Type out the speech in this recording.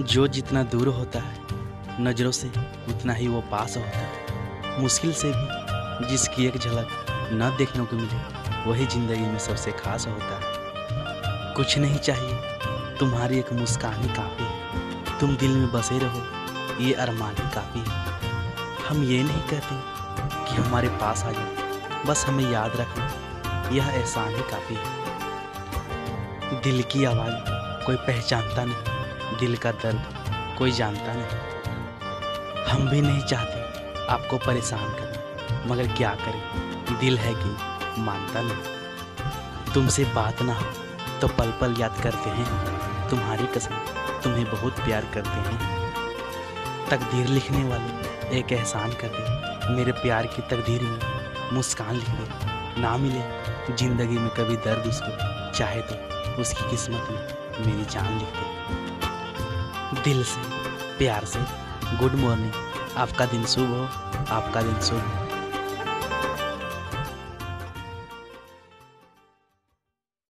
जो जितना दूर होता है, नज़रों से उतना ही वो पास होता है। मुश्किल से भी जिसकी एक झलक न देखने को मिले, वही ज़िंदगी में सबसे खास होता है। कुछ नहीं चाहिए, तुम्हारी एक मुस्कान ही काफ़ी है। तुम दिल में बसे रहो, ये अरमान ही काफ़ी है। हम ये नहीं कहते कि हमारे पास आ जाओ, बस हमें याद रखना, यह एहसान ही काफ़ी है। दिल की आवाज़ कोई पहचानता नहीं। दिल का दर्द कोई जानता नहीं। हम भी नहीं चाहते आपको परेशान करना, मगर क्या करें? दिल है कि मानता नहीं। तुमसे बात ना हो तो पल पल याद करते हैं। तुम्हारी कसम, तुम्हें बहुत प्यार करते हैं। तकदीर लिखने वाले, एक एहसान कर दे। मेरे प्यार की तकदीर में मुस्कान लिख दे। ना मिले ज़िंदगी में कभी दर्द उसको, चाहे तो उसकी किस्मत में मेरी जान लिख दे। दिल से प्यार से। गुड मॉर्निंग आपका दिन शुभ हो आपका दिन शुभ हो।